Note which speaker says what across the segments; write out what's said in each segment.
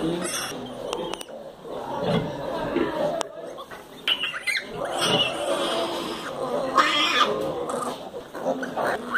Speaker 1: Thank you.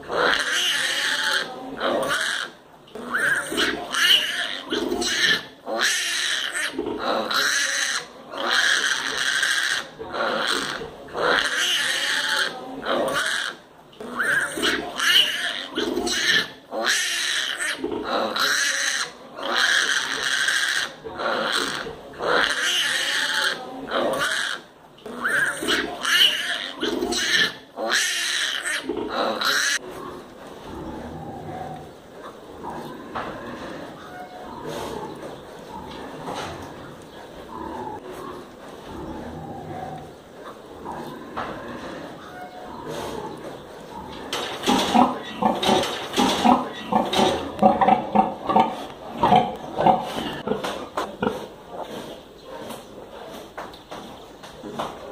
Speaker 1: Mm-hmm.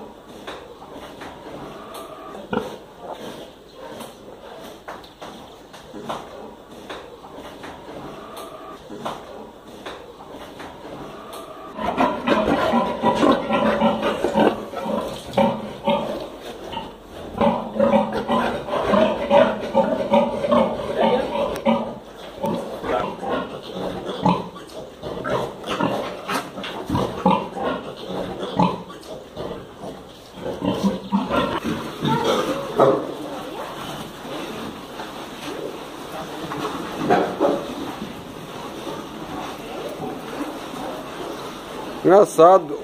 Speaker 1: Engraçado,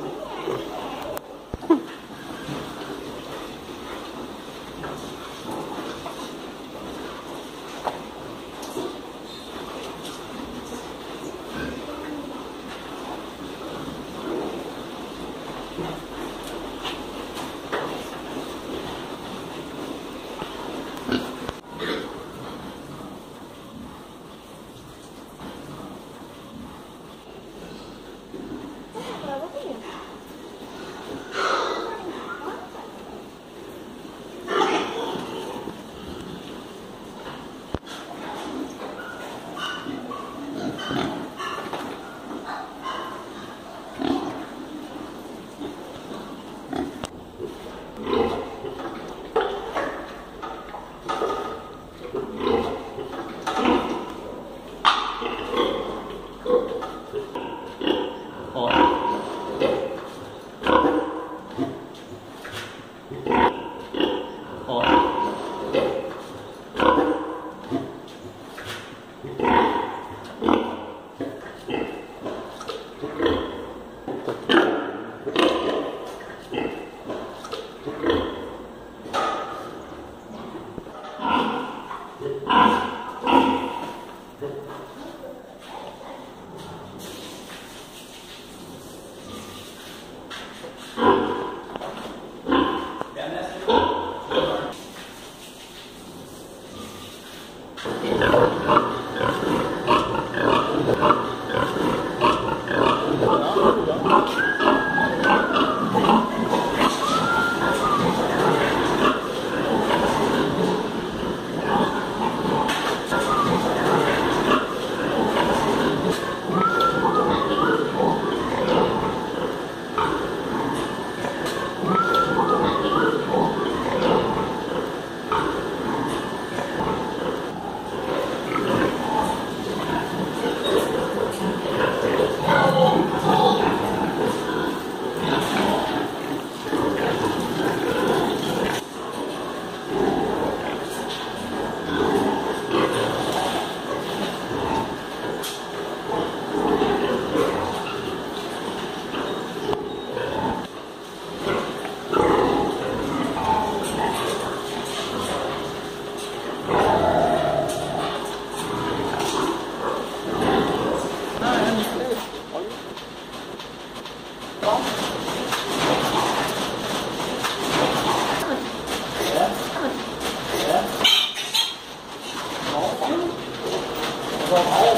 Speaker 2: No.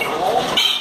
Speaker 2: Whoa.